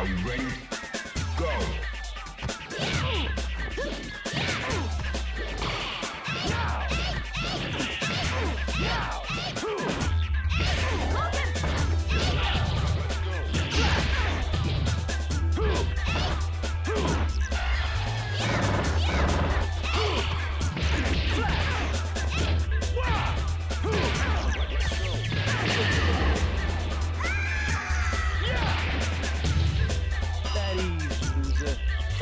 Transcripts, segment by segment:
Are you ready?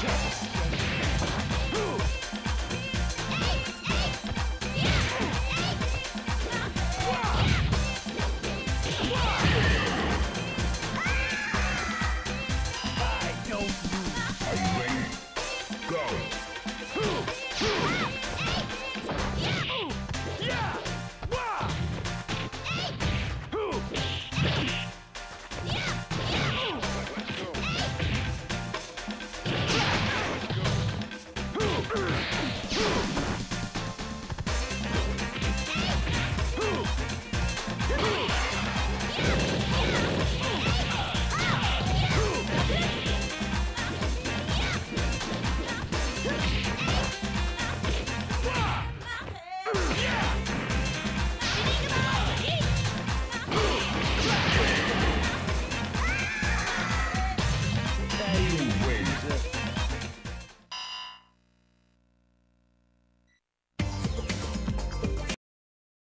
just